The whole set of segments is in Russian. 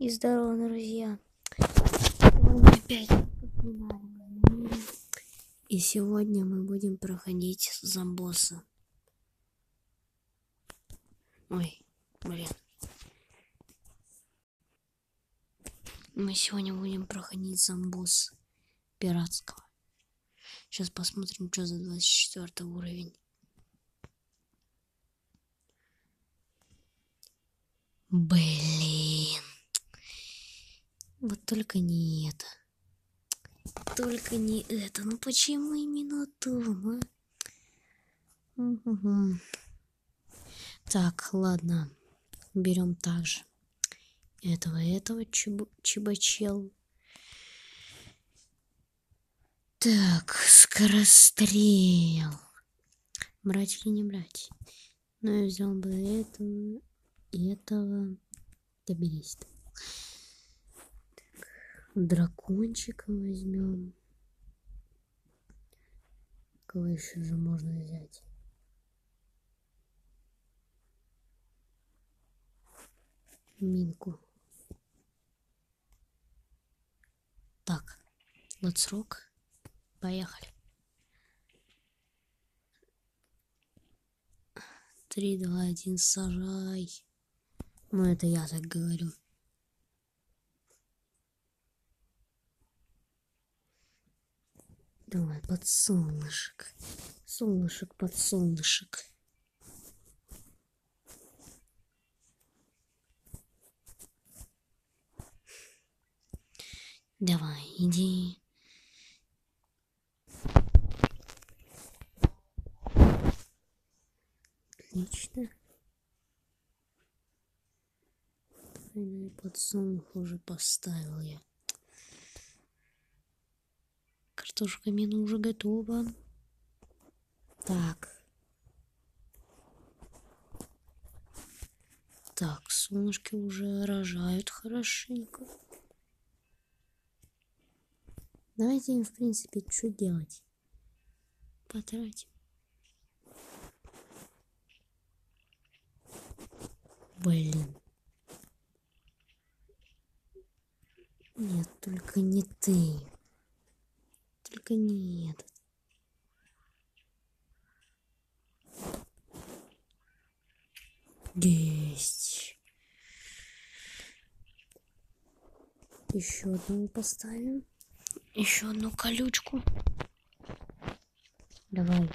И здорово, друзья. Сегодня опять И сегодня мы будем проходить замбосса. Ой, блин. Мы сегодня будем проходить замбосс пиратского. Сейчас посмотрим, что за 24 уровень. Блин. Вот только не это. Только не это. Ну почему именно там, а? Угу. Так, ладно. Берем также этого, этого чеб чебачел. Так, скорострел. Брать или не брать? Ну, я взял бы этого, этого. Доберись. Дракончика возьмем. Кого еще же можно взять? Минку. Так, rock. Поехали. Три, два, один, сажай. Ну, это я так говорю. Давай, подсолнышек. Солнышек, подсолнышек. Давай, иди. Отлично. Двойной подсолнух уже поставил я. Картошка мина уже готова. Так. Так, солнышки уже рожают хорошенько. Давайте им, в принципе, что делать? Потратим. Блин. Нет, только не ты. Только не этот. Есть. Еще одну поставим. Еще одну колючку. Давай.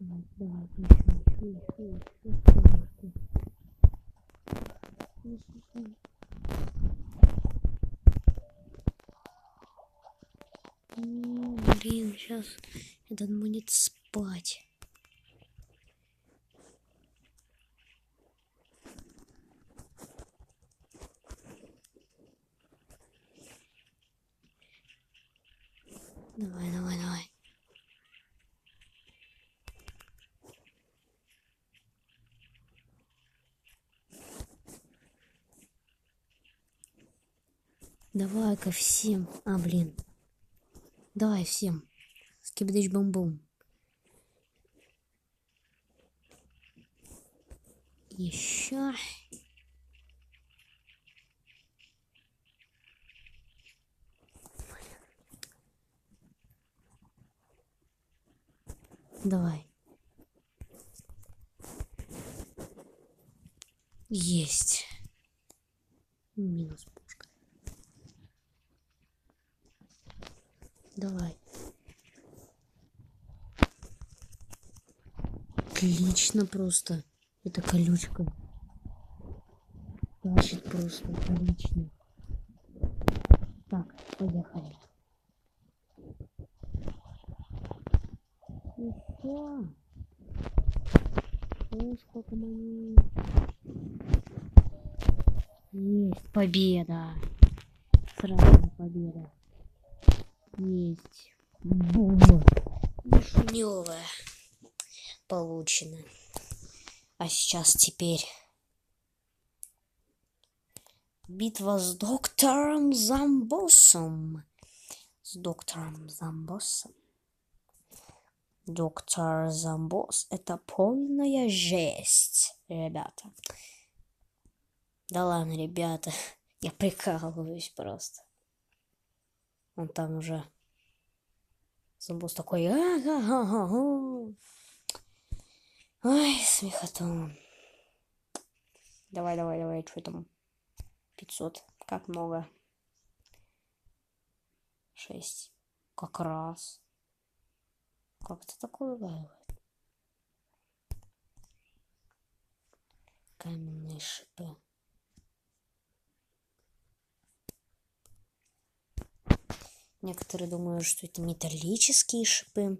Давай, давай, еще, еще, еще, еще, Блин, сейчас этот будет спать. Давай, давай, давай. Давай-ка всем. А, блин. Давай всем. Скибдыш бомбом. Еще. Давай. Есть. Минус Давай. Отлично просто. Это колючка. Значит просто отлично. Так, поехали. Еще. О, сколько монет. Есть победа. Сразу победа. Есть. Бум. Вишневая. Получено. А сейчас теперь битва с доктором Замбосом. С доктором Замбосом. Доктор Замбос — это полная жесть, ребята. Да ладно, ребята, я прикалываюсь просто. Он там уже... Замбос такой... Ой, смехотон. Давай, давай, давай, что там? 500. Как много? 6. Как раз. Как это такое бывает? Каменные шипы. Некоторые думают, что это металлические шипы. На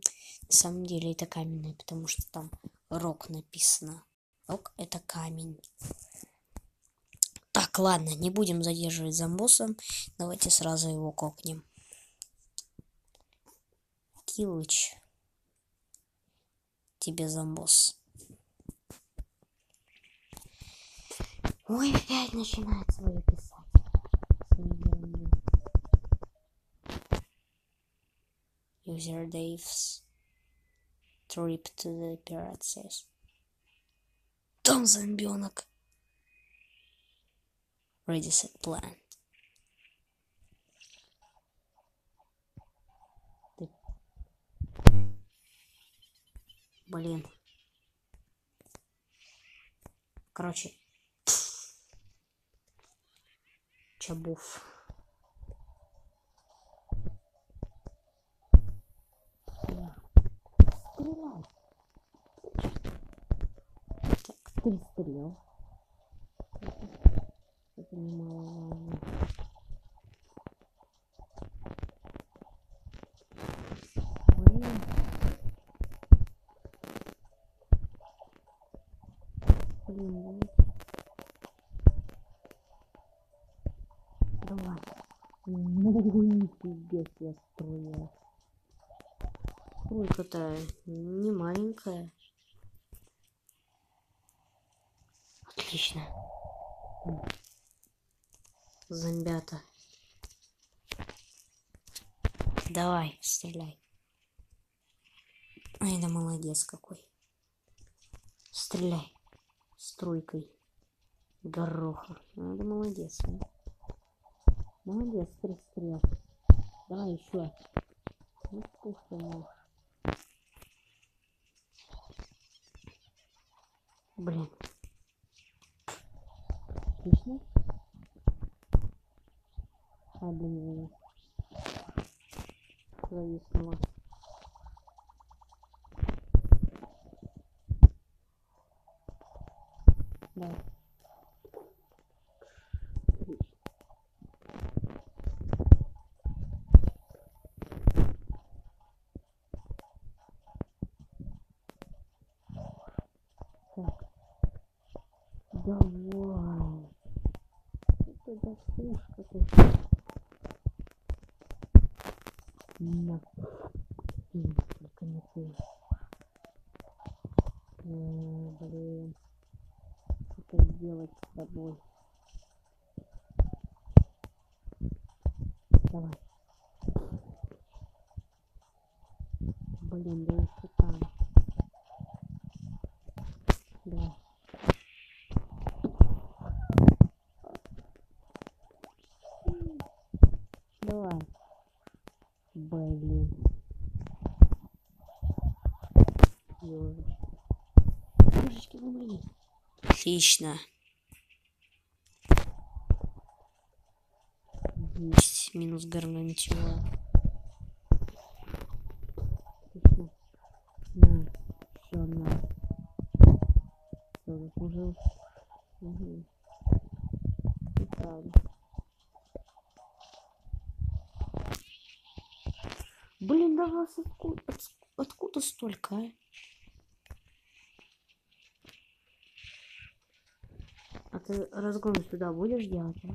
самом деле это каменные, потому что там рок написано. Рок это камень. Так, ладно, не будем задерживать замбоса. Давайте сразу его кокнем. Килыч. Тебе замбос. Ой, опять начинает свое User Dave's trip to the pirates. Там зомбенок. Ready set plan. Блин. Короче. Чабуф. Стрел. Это немаловажно. Блин. Давай. Давай. Пиздец, я строила. Стройка-то не маленькая. Отлично. Зомбята. Давай, стреляй. Ай, да молодец какой. Стреляй. Струйкой. Гороха. Ну, да молодец. А? Молодец, три стрел. Давай еще. Ну, сколько можешь. Блин. Отлично. А, блин, зависла. Да. Так. Давай. Это за пушка такая. На. Блин, только не. О, блин. Что сделать с тобой? Давай. Блин, да еще там. Давай. Давай. Блин. Ёжечки. Ёжечки, ну блин. Отлично. Есть минус гарантия. Отлично. На. Блин, да вас откуда, откуда столько, а? Ты разгон сюда будешь делать, а?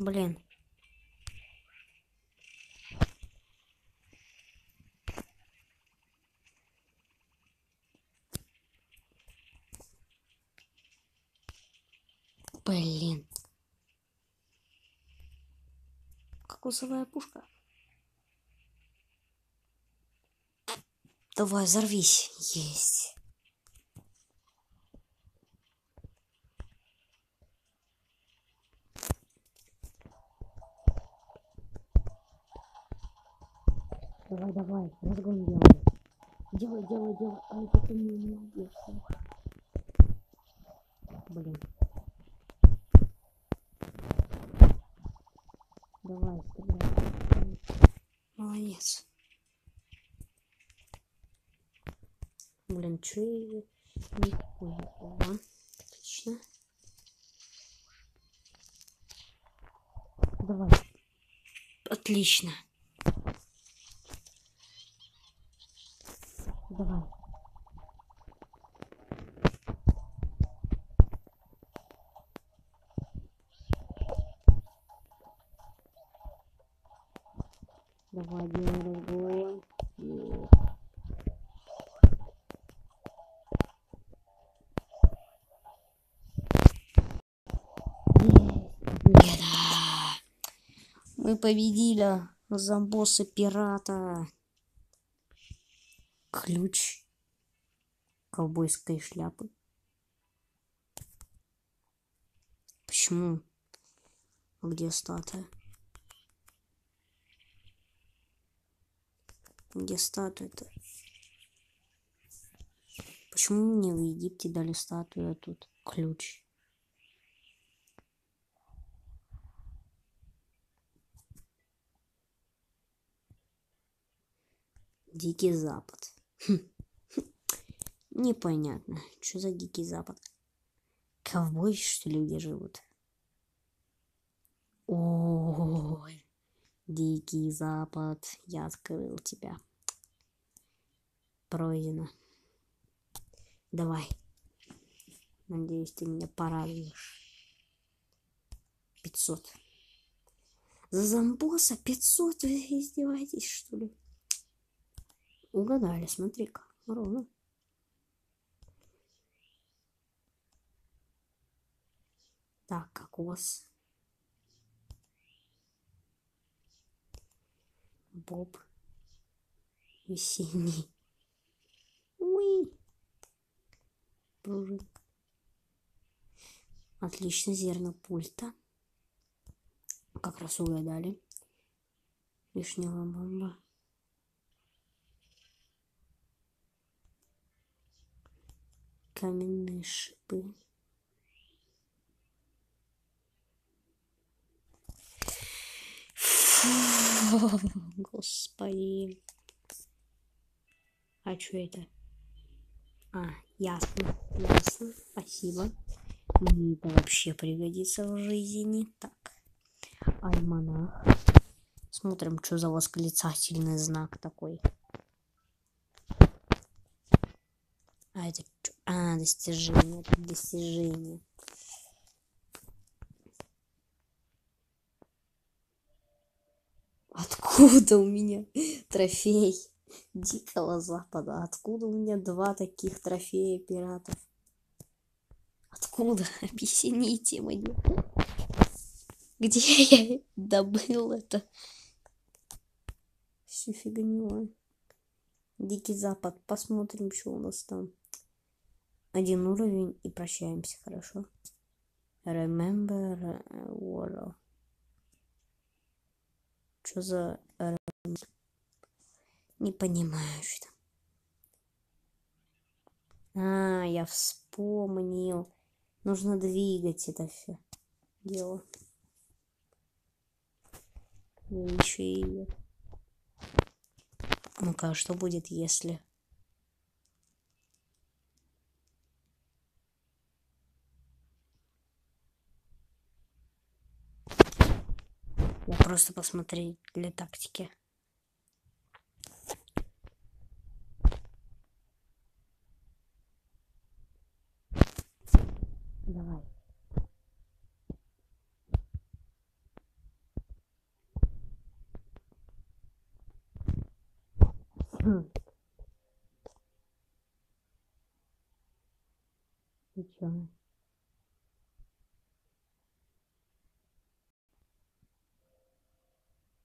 Блин. Блин. Кокосовая пушка. Давай, взорвись. Есть. Давай, давай, разгон делай. Делай, делай, делай. Ай, как ты мне молодец. Блин. Давай, стреляй. Молодец. Блин, чё я. Ага, отлично. Давай. Отлично. Давай. Давай, делай разгон. Есть. Победа! Мы победили зомбоса пирата. Ключ ковбойской шляпы. Почему? Где статуя? Где статуя-то? Почему мне в Египте дали статую, а тут ключ? Дикий Запад. Хм. Непонятно. Что за Дикий Запад? Ковбои, что где живут? Ой, Дикий Запад, я открыл тебя. Пройдено. Давай. Надеюсь, ты меня порадуешь. 500. За зомбоса 500? Вы издеваетесь, что ли? Угадали, смотри-ка. Ровно. Так, кокос. Боб. Весенний. Уи. Пружин. Отлично, зерно пульта. Как раз угадали. Вишневая бомба. Каменные шипы. Господи. А что это? А, ясно, ясно, спасибо. Мне это вообще пригодится в жизни. Так, альманах. Смотрим, что за восклицательный знак такой. А, это А, достижение. Это достижение. Откуда у меня трофей Дикого Запада? Откуда у меня два таких трофея пиратов? Откуда? Объясните мне. Где я добыл это? Всю фигню. Дикий Запад. Посмотрим, что у нас там. Один уровень и прощаемся, хорошо? Remember World. Что за... Не понимаю, что. А, я вспомнил. Нужно двигать это все дело. Еще и... Ну-ка, что будет, если... просто посмотреть для тактики. Давай. Хм.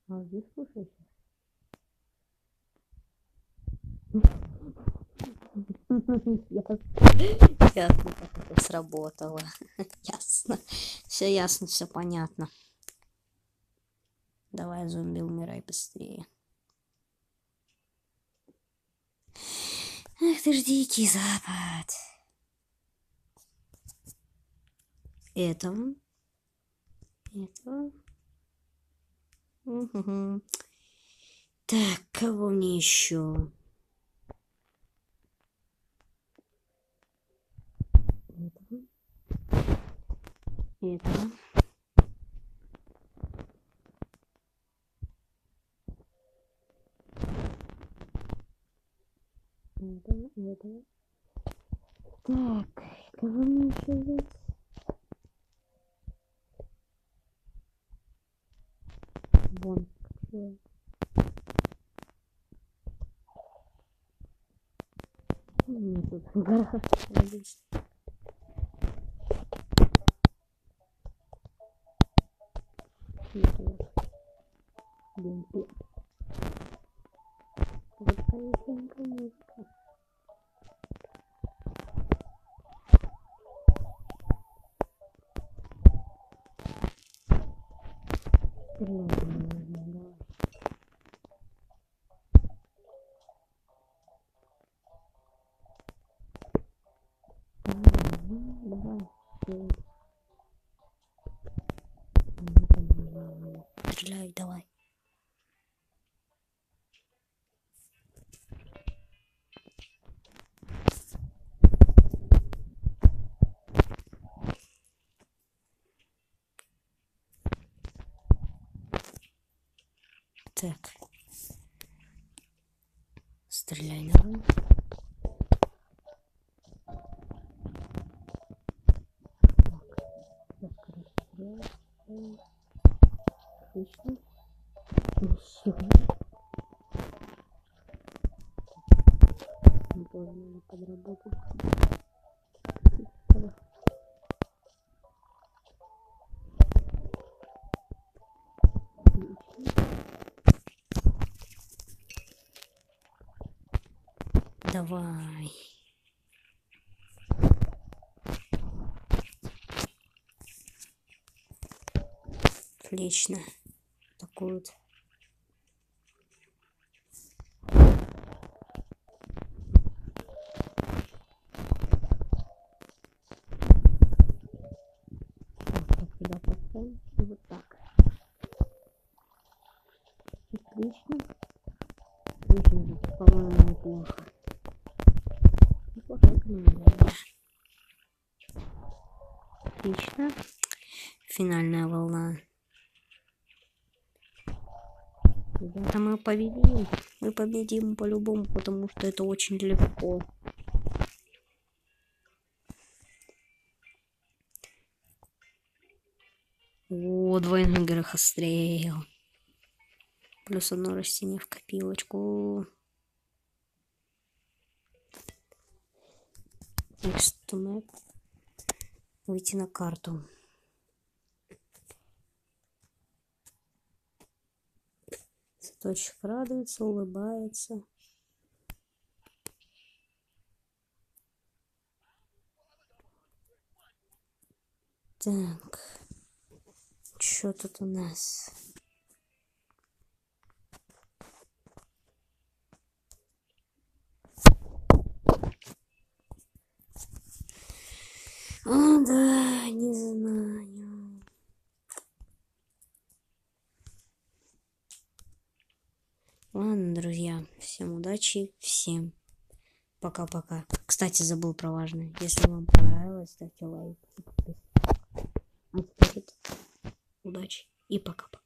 А здесь слушайся. Ясно, как это сработало. Ясно. Все ясно, все понятно. Давай, зомби, умирай быстрее. Ах ты ж дикий запад. Этого. Этого. Угу. Так, кого мне еще? Этого. Этого. Этого, этого. Так, кого мне еще взять? Вон. Нет, тут гора здесь. Бенты. Вот конечно, музыка. Стреляй. Стреляй, давай. Так. Стреляй, давай. Отлично. Еще. Тоже надо подработать. Давай. Отлично. Такой вот. Сюда поставим. И вот так. Отлично. Отлично. По-моему, неплохо. Неплохо, экономия. Отлично. Финальная волна. Ребята, мы победим. Мы победим по-любому, потому что это очень легко. О, двойной грохострел. Плюс одно растение в копилочку. Next to map. Выйти на карту. Цветочек радуется, улыбается. Так, что тут у нас? А, да, не знаю. Ладно, друзья, всем удачи, всем пока-пока. Кстати, забыл про важное. Если вам понравилось, ставьте лайк. А удачи и пока-пока.